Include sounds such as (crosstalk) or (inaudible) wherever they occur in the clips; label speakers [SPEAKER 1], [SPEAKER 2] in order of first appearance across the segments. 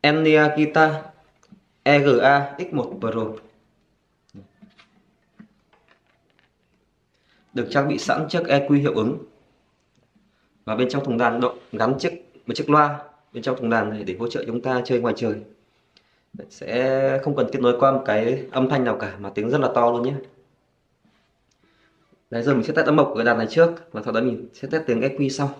[SPEAKER 1] Enya Kita EGA X1 Pro. Được trang bị sẵn chiếc EQ hiệu ứng. Và bên trong thùng đàn độ, gắn chiếc, một chiếc loa bên trong thùng đàn này để hỗ trợ chúng ta chơi ngoài trời. Sẽ không cần kết nối qua một cái âm thanh nào cả, mà tiếng rất là to luôn nhé. Đấy, giờ mình sẽ test âm mộc của đàn này trước và sau đó mình sẽ test tiếng EQ sau.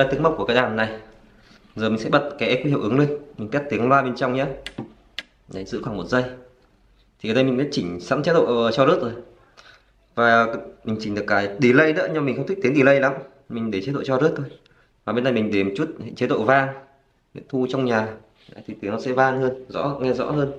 [SPEAKER 1] Là tiếng mốc của cái đàn này. Giờ mình sẽ bật cái EQ hiệu ứng lên. Mình test tiếng loa bên trong nhé. Để giữ khoảng một giây. Thì ở đây mình đã chỉnh sẵn chế độ ờ, cho rớt rồi. Và mình chỉnh được cái delay nữa Nhưng mình không thích tiếng delay lắm. Mình để chế độ cho rớt thôi. Và bên này mình để một chút chế độ vang để Thu trong nhà. Thì tiếng nó sẽ vang hơn, rõ nghe rõ hơn.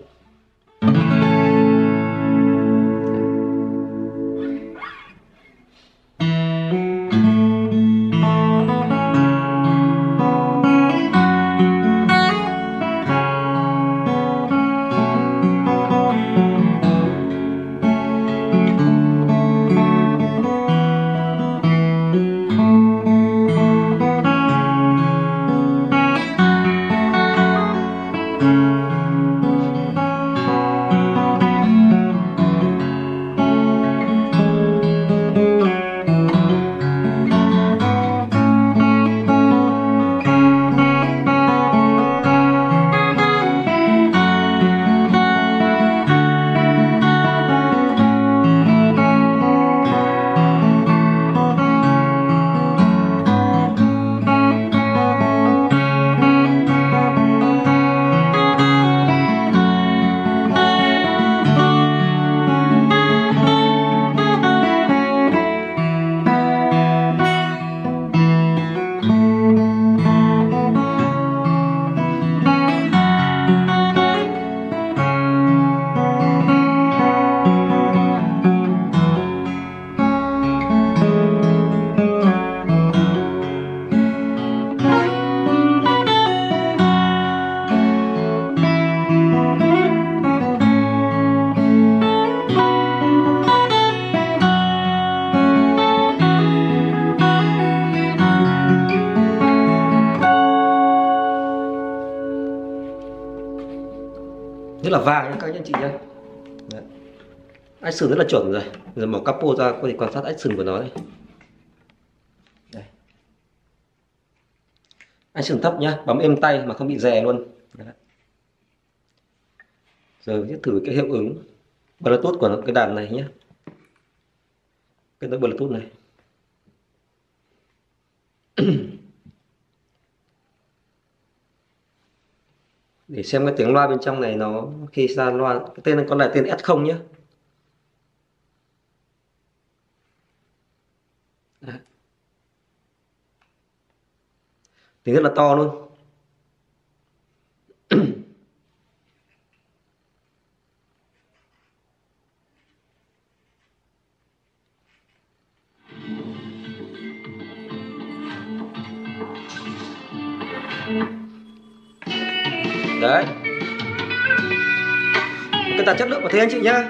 [SPEAKER 1] Vàng các anh chị nhé ách sừng rất là chuẩn rồi. Giờ mở capo ra, có thể quan sát ách sừng của nó đây? Đây. Sừng thấp nhá, bấm êm tay mà không bị rè luôn. Đấy. giờ sẽ thử cái hiệu ứng bluetooth của cái đàn này nhé cái nối bluetooth này. (clears throat) để xem cái tiếng loa bên trong này nó khi ra loa, cái tên con này tên S0 nhé Đấy. tiếng rất là to luôn đấy. Cái tạt chất lượng của thế anh chị nhá.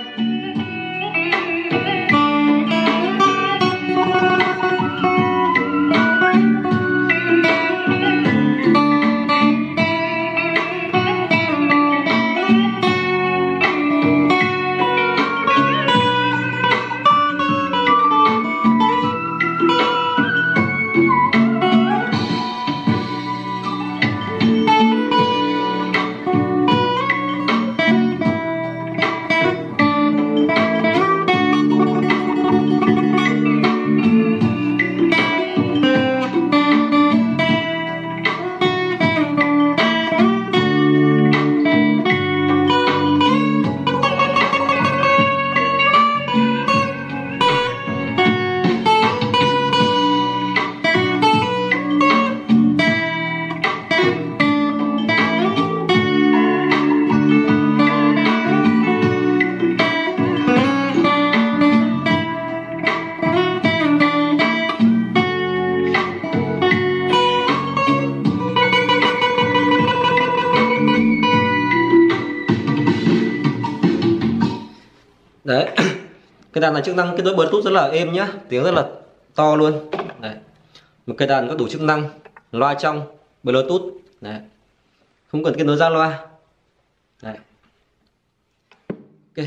[SPEAKER 1] Cây đàn là chức năng kết nối bluetooth rất là êm nhá, tiếng rất là to luôn. Đấy. Một cây đàn có đủ chức năng, loa trong, bluetooth. Đấy. Không cần kết nối ra loa. Đấy. Ok.